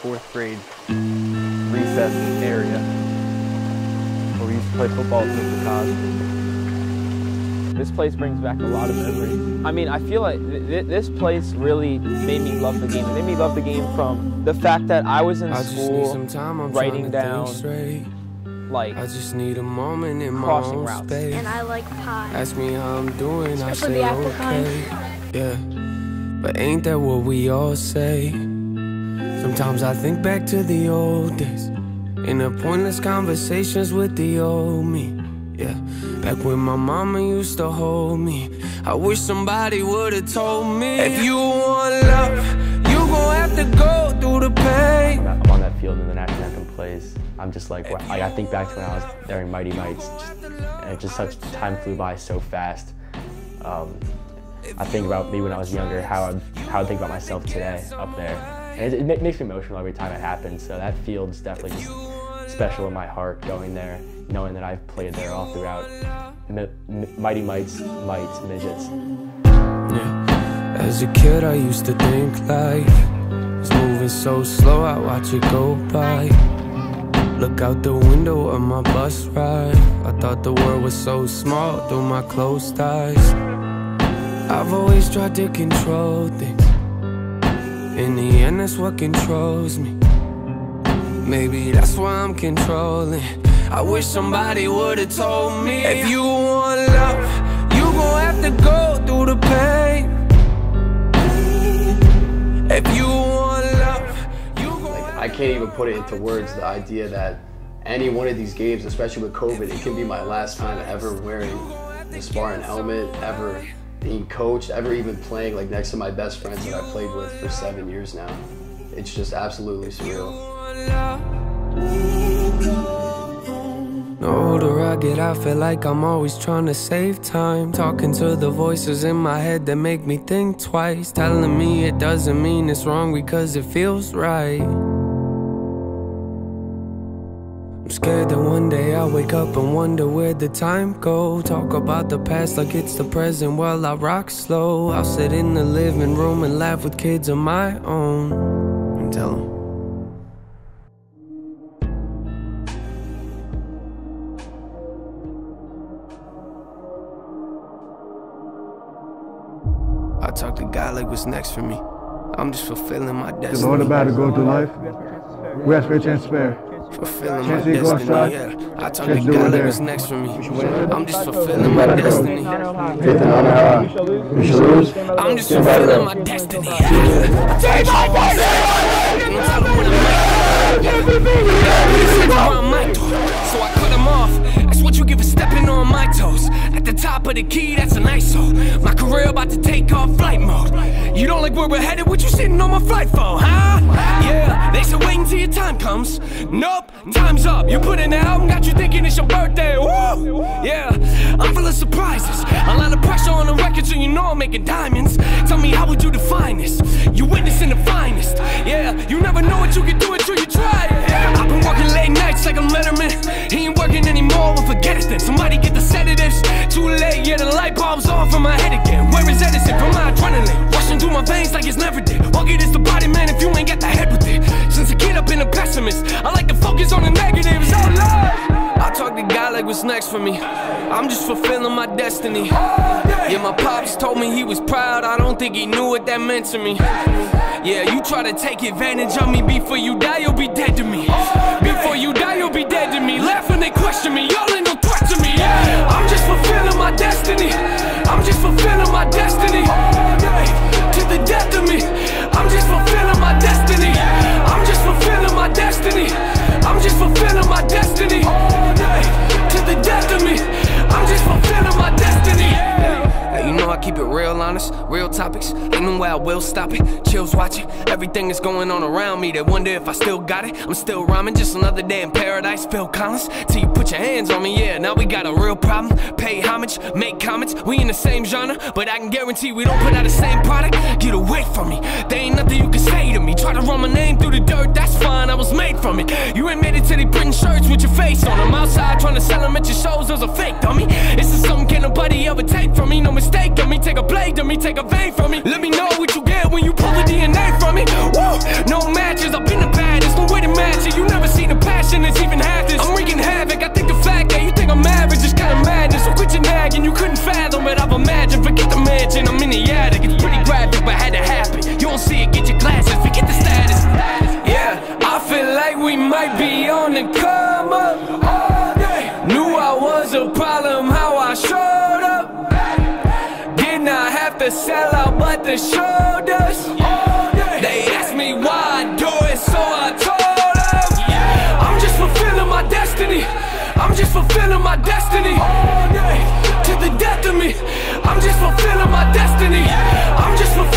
fourth grade recess area where we used to play football with Mr. Cosby. This place brings back a lot of memories. I mean, I feel like th th this place really made me love the game. It made me love the game from the fact that I was in school writing down like I just need a moment in my crossing own routes. space. And I like pie. Ask me how I'm doing, I Especially say the apple okay. Yeah, but ain't that what we all say? Sometimes I think back to the old days in the pointless conversations with the old me. Yeah, back when my mama used to hold me. I wish somebody would've told me if you want love, you gon' have to go through the pain. I'm on that field and the national anthem plays. I'm just like, wow. I think back to when I was there in Mighty Mites, just, and it just such time flew by so fast. Um, I think about me when I was younger, how I how I think about myself today up there, and it, it makes me emotional every time it happens. So that field's definitely just special in my heart going there, knowing that I've played there all throughout Mi- Mi- Mighty Mites, Mites, Midgets. Yeah. As a kid, I used to think life was moving so slow. I watch it go by. Look out the window of my bus ride. I thought the world was so small through my closed eyes. I've always tried to control things. In the end, that's what controls me. Maybe that's why I'm controlling. I wish somebody would've told me if you want love, you gon' have to go through the pain. If you want love, you gon' I can't even put it into words the idea that any one of these games, especially with COVID, it can be my last time ever wearing the Spartan helmet, ever being coached, ever even playing like next to my best friends that I played with for seven years now. It's just absolutely surreal. The older I get, I feel like I'm always trying to save time. Talking to the voices in my head that make me think twice. Telling me it doesn't mean it's wrong because it feels right. I'm scared that one day I'll wake up and wonder where the time go. Talk about the past like it's the present while I rock slow. I'll sit in the living room and laugh with kids of my own. And tell 'em. I talk to God like what's next for me. I'm just fulfilling my The destiny. Lord about to go through life. We ask for a chance to spare. Fulfilling my to destiny, yeah. I told to to it God like there. next for me. I'm just fulfilling my destiny. Faith and honor high. We shall lose. I'm just fulfilling my destiny. Take my So I cut him off. That's what you get for stepping on my toes. At the top of the key, that's an ISO. My career about to take off flight mode. You don't like where we're headed? What you sitting on my flight phone, huh? Yeah, they said wait until your time comes. Nope, time's up. You put in the album, got you thinking it's your birthday. Woo! Yeah, I'm full of surprises. A lot of pressure on the record, so you know I'm making diamonds. Tell me, how would you define this? You witnessing the finest. Yeah, you never know what you can do until you try it. I've been working late nights like I'm Letterman. He ain't working anymore, well, forget it then. Somebody get the sedatives. Too late, yeah, the light bulb's off in my head again. Where is Edison from my adrenaline? Through my veins like it's never did. Walk it is the body, man, if you ain't got the head with it. Since a kid, I've been a pessimist. I like to focus on the negatives. Oh, Lord. I talk to God like what's next for me. I'm just fulfilling my destiny. Yeah, my pops told me he was proud. I don't think he knew what that meant to me. Yeah, you try to take advantage of me before you die, you'll be dead to me. Honest, real topics. Ain't no way I will stop it. Chills watching everything that's going on around me. They wonder if I still got it. I'm still rhyming, just another day in paradise. Phil Collins, till you put your hands on me. Yeah, now we got a real problem. Pay homage, make comments. We in the same genre, but I can guarantee we don't put out the same product. Get away from me. There ain't nothing you can say to me. Try to run my name through the dirt, that's fine. I was made from it. You it to the printing shirts with your face on them. Outside trying to sell them at your shows, those are fake, dummy. This ever take from me. No mistake of me, take a blade to me, take a vein from me. Let me know what you get when you pull the DNA from me. Woo! No matches, I've been the baddest, no way to match it. You never seen the passion that's even half this. I'm wreaking havoc, I think the fact that you think I'm average is kinda madness. So quit your nagging, you couldn't fathom it, I've imagined. Forget the mansion, I'm in the attic. It's pretty graphic, but had to happen. You don't see it, get your glasses, forget the status. Yeah, I feel like we might be on the come up. Knew I was a problem. a sellout, but the shoulders older. They asked me why I do it, so I told them yeah. I'm just fulfilling my destiny I'm just fulfilling my destiny All day, to the death of me I'm just fulfilling my destiny I'm just fulfilling